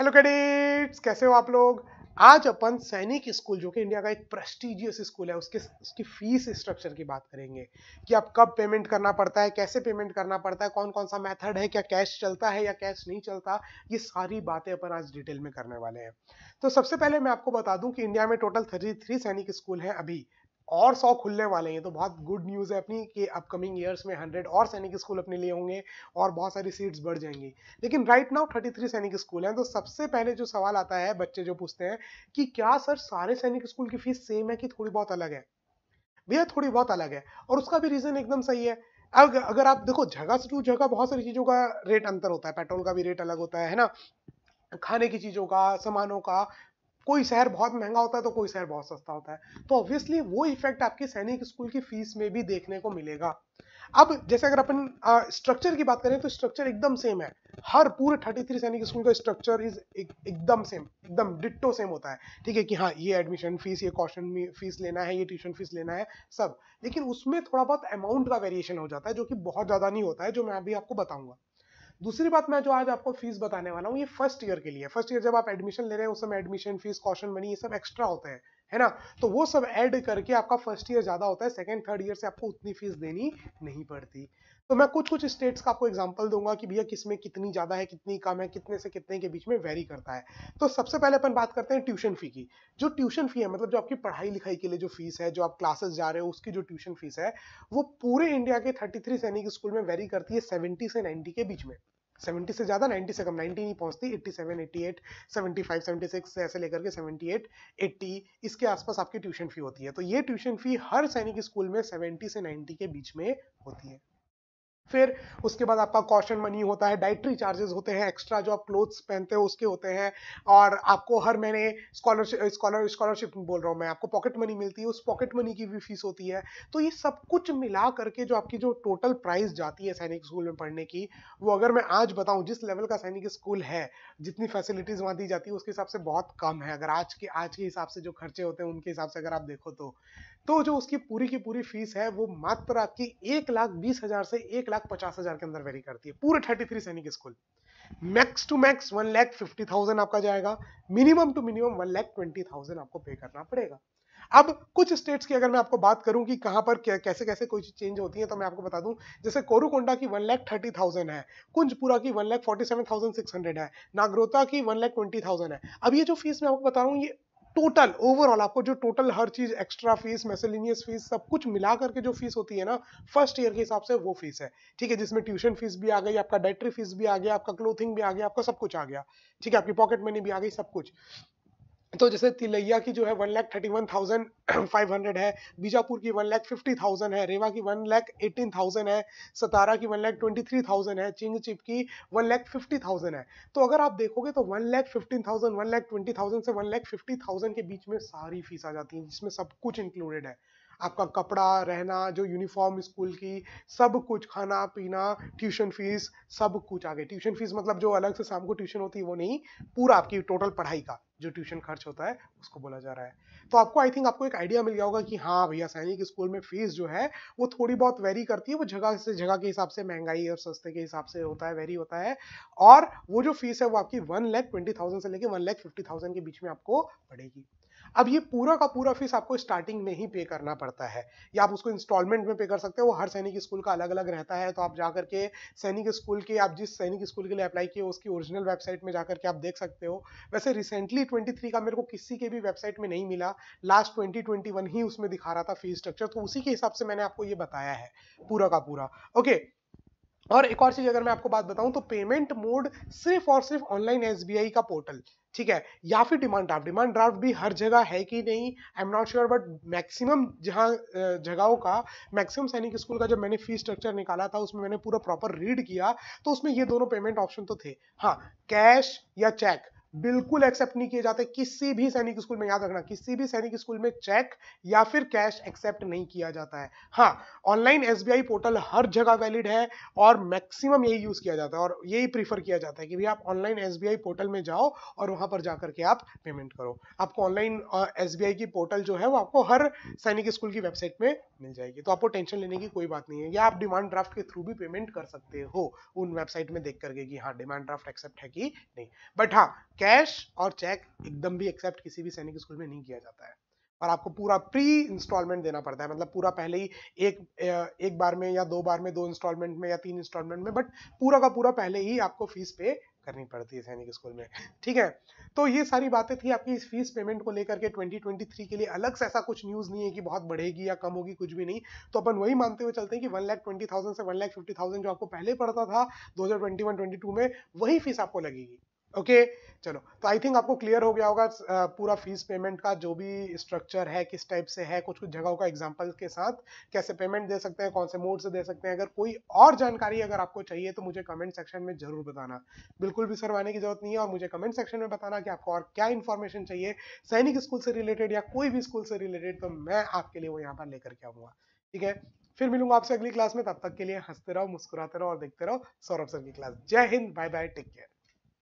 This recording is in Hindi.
हेलो कैडेट्स कैसे हो आप लोग? आज अपन सैनिक स्कूल, जो कि इंडिया का एक प्रेस्टिजियस स्कूल है, उसके, उसकी फ़ीस स्ट्रक्चर की बात करेंगे। कि आप कब पेमेंट करना पड़ता है, कैसे पेमेंट करना पड़ता है कौन कौन सा मेथड है, क्या कैश चलता है या कैश नहीं चलता, ये सारी बातें अपन आज डिटेल में करने वाले हैं। तो सबसे पहले मैं आपको बता दूँ कि इंडिया में total thirty three Sainik school हैं अभी। और सौ खुलने वाले हैं तो बहुत गुड न्यूज़ है अपनी कि अपकमिंग ईयर्स में हंड्रेड और सैनिक स्कूल अपने लिए होंगे और बहुत सारी सीट्स बढ़ जाएँगी। लेकिन right now thirty three Sainik school हैं तो सबसे पहले जो सवाल आता है बच्चे जो पूछते हैं कि क्या सर सारे सैनिक स्कूल की फ़ीस सेम है कि थोड़ी बहुत अलग है? भैया, थोड़ी बहुत अलग है और उसका भी रीज़न एकदम सही है। अगर आप देखो, जगह से टू जगह बहुत सारी चीज़ों का रेट अंतर होता है पेट्रोल का भी रेट अलग होता है ना? खाने की चीज़ों का, सामानों का कोई शहर बहुत महँगा होता है तो कोई शहर बहुत सस्ता होता है। तो ऑब्वियसली वो इफ़ेक्ट आपके सैनिक स्कूल की फ़ीस में भी देखने को मिलेगा। अब जैसे अगर अपन स्ट्रक्चर की बात करें तो स्ट्रक्चर एकदम सेम है। हर पूरे 33 सैनिक स्कूल का स्ट्रक्चर इज़ एकदम सेम एकदम डिट्टो सेम होता है। ठीक है कि हाँ ये एडमिशन फ़ीस ये कॉशन फ़ीस लेना है, ये ट्यूशन फ़ीस लेना है, सब। लेकिन उसमें थोड़ा बहुत अमाउंट का वेरिएशन हो जाता है, जो कि बहुत ज़्यादा नहीं होता है, जो मैं अभी आपको बताऊँगा। दूसरी बात मैं जो आज आपको फ़ीस बताने वाला हूँ, ये फ़र्स्ट ईयर के लिए फ़र्स्ट ईयर जब आप एडमिशन ले रहे हैं, उस समय एडमिशन फ़ीस कॉशन मनी ये सब एक्स्ट्रा होते हैं, है ना? तो वो सब ऐड करके आपका फ़र्स्ट ईयर ज़्यादा होता है सेकंड थर्ड ईयर से आपको उतनी फ़ीस देनी नहीं पड़ती। तो मैं कुछ कुछ स्टेट्स का आपको एग्जांपल दूँगा कि भैया किसमें कितनी ज़्यादा है कितनी कम है कितने से कितने के बीच में वेरी करता है। तो सबसे पहले अपन बात करते हैं ट्यूशन फ़ी की। जो ट्यूशन फ़ी है मतलब जो आपकी पढ़ाई लिखाई के लिए जो फ़ीस है जो आप क्लासेस जा रहे हो उसकी जो ट्यूशन फ़ीस है वो पूरे इंडिया के थर्टी सैनिक स्कूल में वेरी करती है सेवेंटी से नाइनटी के बीच में। 70 से ज़्यादा 90 से कम 90 नहीं पहुँचती 87, 88, 75, 76 से ऐसे लेकर के 78, 80 इसके आसपास आपकी ट्यूशन फ़ी होती है। तो ये ट्यूशन फ़ी हर सैनिक स्कूल में 70 से 90 के बीच में होती है। फिर उसके बाद आपका कॉशन मनी होता है डाइटरी चार्जेस होते हैं एक्स्ट्रा जो आप क्लोथ्स पहनते हो उसके होते हैं और आपको हर महीने स्कॉलरशिप स्कॉलर स्कॉलरशिप बोल रहा हूँ मैं, आपको पॉकेट मनी मिलती है, उस पॉकेट मनी की भी फ़ीस होती है। तो ये सब कुछ मिला करके जो आपकी जो टोटल प्राइस जाती है सैनिक स्कूल में पढ़ने की, वो अगर मैं आज बताऊँ, जिस लेवल का सैनिक स्कूल है, जितनी फैसिलिटीज़ वहाँ दी जाती है, उसके हिसाब से बहुत कम है। अगर आज के आज के हिसाब से जो खर्चे होते हैं, उनके हिसाब से अगर आप देखो तो। तो जो उसकी पूरी की पूरी फ़ीस है, वो मात्र आपकी एक लाख बीस हज़ार से एक लाख पचास हज़ार के अंदर वेरी करती है। पूरे thirty three Sainik school max to max one lakh fifty thousand आपका जाएगा। Minimum to minimum one lakh twenty thousand आपको पे करना पड़ेगा। अब कुछ स्टेट्स की अगर मैं आपको बात करूँ कि कहाँ पर कैसे कैसे कोई चेंज होती है तो मैं आपको बता दूँ, जैसे कोरुकोंडा की वन लैख थर्टी थाउज़ेंड है, कुंजपुरा की one lakh forty seven thousand six hundred है, नागरोता की वन लैख ट्वेंटी थाउज़ेंड है। अब ये जो फ़ीस मैं आपको बता रहा हूँ, ये टोटल ओवरऑल आपको जो टोटल हर चीज़ एक्स्ट्रा फ़ीस मेसेलिनियस फ़ीस सब कुछ मिला करके जो फ़ीस होती है ना फ़र्स्ट ईयर के हिसाब से वो फ़ीस है। ठीक है, जिसमें ट्यूशन फ़ीस भी आ गई, आपका डाइटरी फ़ीस भी आ गया, आपका क्लोथिंग भी आ गया, आपका सब कुछ आ गया। ठीक है, आपकी पॉकेट मनी भी आ गई, सब कुछ। तो जैसे तिलैया की जो है one lakh thirty one thousand five hundred है, बीजापुर की वन लैख फिफ्टी थाउज़ेंड है, रेवा की वन लैख एटीन थाउज़ेंड है, सतारा की one lakh twenty three thousand है चिंग चिप की वन लैख फिफ्टी थाउज़ेंड है। तो अगर आप देखोगे तो one lakh fifteen thousand one lakh twenty thousand से वन लैख फिफ्टी थाउज़ेंड के बीच में सारी फ़ीस आ जाती है, जिसमें सब कुछ इंक्लूडेड है। आपका कपड़ा, रहना, जो यूनिफॉर्म स्कूल की, सब कुछ, खाना, पीना ट्यूशन फ़ीस सब कुछ आ गए ट्यूशन फ़ीस मतलब जो अलग से शाम को ट्यूशन होती है, वो नहीं, पूरा आपकी टोटल पढ़ाई का। जो ट्यूशन खर्च होता है, उसको बोला जा रहा है। तो आपको आई थिंक आपको एक आइडिया मिल गया होगा कि हाँ भैया, सैनिक स्कूल में फ़ीस जो है, वो थोड़ी बहुत वेरी करती है। वो जगह से, जगह के हिसाब से महँगाई और सस्ते के हिसाब से होता है वेरी होता है। और वो जो फ़ीस है, वो आपकी वन लैख ट्वेंटी थाउज़ेंड से लेकर वन लैख फिफ्टी थाउज़ेंड के बीच में आपको पड़ेगी। अब ये पूरा का पूरा फ़ीस आपको स्टार्टिंग में ही पे करना पड़ता है। या आप उसको इंस्टॉलमेंट में पे कर सकते हो, वो हर सैनिक स्कूल का अलग अलग रहता है तो आप जाकर के सैनिक स्कूल के, आप जिस सैनिक स्कूल के लिए अप्लाई किए उसकी ओरिजिनल वेबसाइट में जाकर के आप देख सकते हो। वैसे रिसेंटली ट्वेंटी का मेरे को किसी के भी वेबसाइट में नहीं मिला लास्ट ट्वेंटी ही उसमें दिखा रहा था फ़ीस स्ट्रक्चर तो उसी के हिसाब से मैंने आपको ये बताया है, पूरा का पूरा। ओके और एक और चीज़ अगर मैं आपको बात बताऊँ तो पेमेंट मोड सिर्फ़ और सिर्फ़ ऑनलाइन एसबीआई का पोर्टल ठीक है? या फिर डिमांड ड्राफ्ट डिमांड ड्राफ्ट भी हर जगह है कि नहीं? I am not sure but maximum जहाँ जगहों का मैक्सिमम सैनिक स्कूल का जब मैंने फ़ी स्ट्रक्चर निकाला था, उसमें मैंने पूरा प्रॉपर रीड किया तो उसमें ये दोनों पेमेंट ऑप्शन तो थे। हाँ कैश या चेक बिल्कुल एक्सेप्ट नहीं किए जाते, किसी भी सैनिक स्कूल में, याद रखना, किसी भी सैनिक स्कूल में चेक या फिर कैश एक्सेप्ट नहीं किया जाता है। हाँ ऑनलाइन एसबीआई पोर्टल हर जगह वैलिड है और मैक्सिमम यही यूज़ किया जाता है और यही प्रीफर किया जाता है कि भाई आप ऑनलाइन एसबीआई पोर्टल में जाओ और वहाँ पर जाकर के आप पेमेंट करो। आपको ऑनलाइन एसबीआई की पोर्टल जो है वो आपको हर सैनिक स्कूल की वेबसाइट में मिल जाएगी। तो आपको टेंशन लेने की कोई बात नहीं है। या आप डिमांड ड्राफ्ट के थ्रू भी पेमेंट कर सकते हो उन वेबसाइट में देख करके कि हाँ डिमांड ड्राफ्ट एक्सेप्ट है कि नहीं। बट हाँ कैश और चेक एकदम भी एक्सेप्ट किसी भी सैनिक स्कूल में नहीं किया जाता है। और आपको पूरा प्री इंस्टॉलमेंट देना पड़ता है। मतलब पूरा पहले ही एक एक बार में या दो बार में, दो इंस्टॉलमेंट में या तीन इंस्टॉलमेंट में बट पूरा का पूरा पहले ही आपको फ़ीस पे करनी पड़ती है सैनिक स्कूल में। ठीक है? तो ये सारी बातें थी आपकी इस फ़ीस पेमेंट को लेकर के 2023 के लिए। अलग से ऐसा कुछ न्यूज़ नहीं है कि बहुत बढ़ेगी या कम होगी, कुछ भी नहीं। तो अपन वही मानते हुए चलते हैं कि वन लाख ट्वेंटी थाउज़ेंड से वन लाख फिफ्टी थाउज़ेंड जो आपको पहले पड़ता था, दो हज़ार ट्वेंटी वन ट्वेंटी टू में, वही फ़ीस आपको लगेगी। ओके चलो। तो आई थिंक आपको क्लियर हो गया होगा पूरा फ़ीस पेमेंट का, जो भी स्ट्रक्चर है, किस टाइप से है कुछ कुछ जगहों का एग्जांपल के साथ कैसे पेमेंट दे सकते हैं, कौन से मोड से दे सकते हैं। अगर कोई और जानकारी अगर आपको चाहिए तो मुझे कमेंट सेक्शन में ज़रूर बताना। बिल्कुल भी सरवाने की ज़रूरत नहीं है, और मुझे कमेंट सेक्शन में बताना कि आपको और क्या इन्फॉर्मेशन चाहिए, सैनिक स्कूल से रिलेटेड या कोई भी स्कूल से रिलेटेड तो मैं आपके लिए वो यहाँ पर लेकर के आऊँगा। ठीक है? फिर मिलूँगा आपसे अगली क्लास में, तब तक के लिए हँसते रहो, मुस्कुराते रहो, और देखते रहो सौरभ सर की क्लास जय Hind bye bye take care